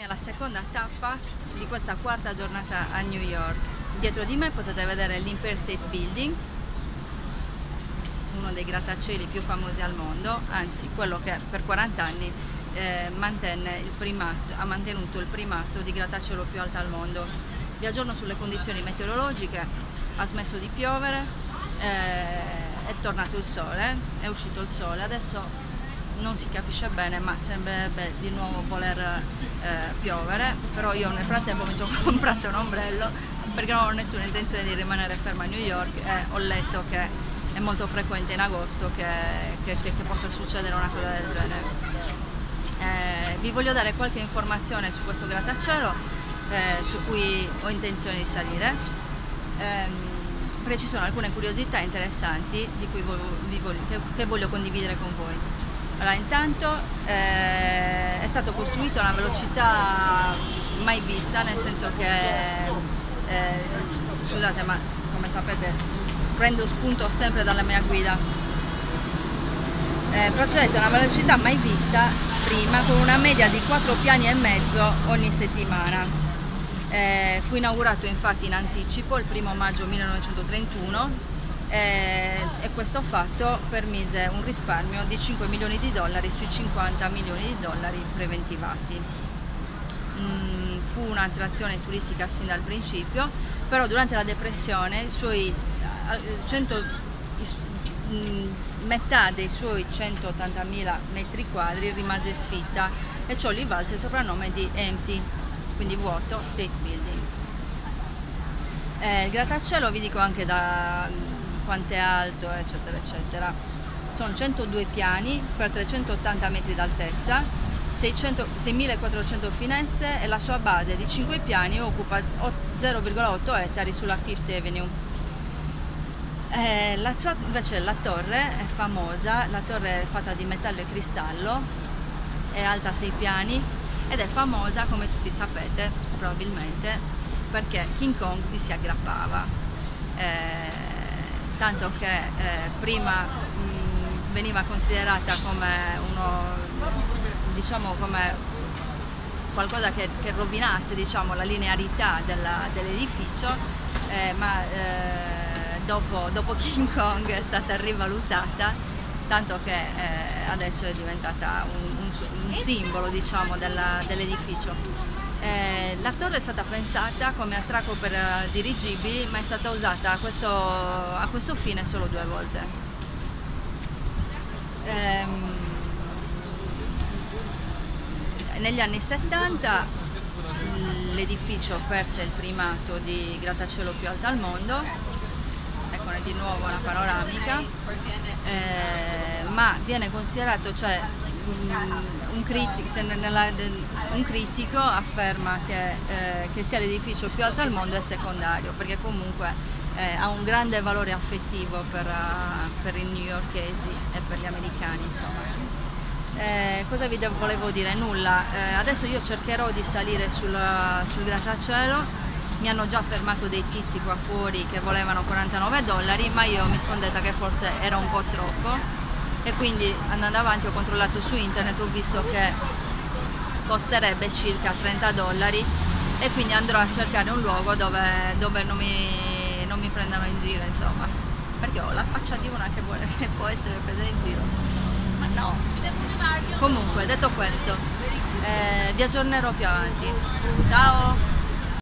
trovarmi alla seconda tappa di questa quarta giornata a New York. Dietro di me potete vedere l'Empire State Building, uno dei grattacieli più famosi al mondo, anzi quello che per 40 anni eh, primato, ha mantenuto il primato di grattacielo più alto al mondo. Vi aggiorno sulle condizioni meteorologiche, ha smesso di piovere, eh, è tornato il sole, è uscito il sole, adesso non si capisce bene ma sembrerebbe di nuovo voler eh, piovere. Però io nel frattempo mi sono comprato un ombrello perché non ho nessuna intenzione di rimanere ferma a New York e ho letto che è molto frequente in agosto che, che, che, che possa succedere una cosa del genere. Eh, vi voglio dare qualche informazione su questo grattacielo eh, su cui ho intenzione di salire. Eh, perché ci sono alcune curiosità interessanti voglio, che voglio condividere con voi allora, intanto eh, è stato costruito a una velocità mai vista, nel senso che, eh, scusate ma come sapete prendo spunto sempre dalla mia guida, eh, procede a una velocità mai vista prima con una media di 4 piani e mezzo ogni settimana. Eh, fu inaugurato infatti in anticipo il 1 maggio 1931 eh, e questo fatto permise un risparmio di 5 milioni di dollari sui 50 milioni di dollari preventivati. Mm, fu un'attrazione turistica sin dal principio, però durante la depressione suoi 100, mm, metà dei suoi 180.000 metri quadri rimase sfitta e ciò gli valse il soprannome di Empty, quindi vuoto State Building. Eh, il grattacielo vi dico anche da quanto è alto, eccetera, eccetera. Sono 102 piani per 380 metri d'altezza, 6.400 finestre e la sua base di 5 piani occupa 0,8 ettari sulla Fifth Avenue. Eh, la sua, invece la torre è famosa, la torre è fatta di metallo e cristallo, è alta 6 piani ed è famosa come tutti sapete probabilmente perché King Kong vi si aggrappava. Eh, tanto che eh, prima mh, veniva considerata come uno, diciamo come qualcosa che, che rovinasse diciamo, la linearità dell'edificio, eh, ma eh, dopo, dopo, King Kong è stata rivalutata, tanto che eh, adesso è diventata un, un, un simbolo diciamo, dell'edificio. Eh, la torre è stata pensata come attracco per uh, dirigibili ma è stata usata a questo, a questo fine solo due volte. Ehm, negli anni 70 l'edificio perse il primato di grattacielo più alto al mondo, eccone di nuovo una panoramica, eh, ma viene considerato, cioè un, critico, nella, un critico afferma che, eh, che sia l'edificio più alto al mondo è secondario perché comunque eh, ha un grande valore affettivo per, uh, per i newyorkesi e per gli americani. Eh, cosa vi volevo dire? Nulla, eh, adesso io cercherò di salire sul, sul grattacielo, mi hanno già fermato dei tizi qua fuori che volevano 49 dollari ma io mi sono detta che forse era un po' troppo e quindi andando avanti ho controllato su internet ho visto che costerebbe circa 30 dollari e quindi andrò a cercare un luogo dove, dove non, mi, non, mi, prendano in giro insomma. Perché ho la faccia di una che, vuole, che può essere presa in giro. Ma no comunque detto questo eh, vi aggiornerò più avanti. Ciao